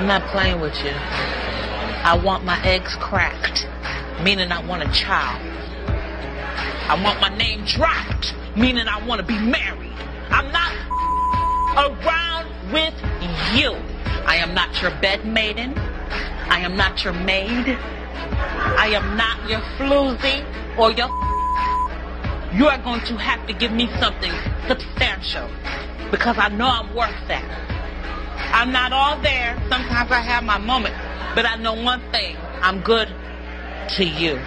I'm not playing with you. I want my eggs cracked, meaning I want a child. I want my name dropped, meaning I want to be married. I'm not around with you. I am not your bed maiden. I am not your maid. I am not your floozy or your. You are going to have to give me something substantial because I know I'm worth that. I'm not all there. Sometimes I have my moments. but I know one thing. I'm good to you.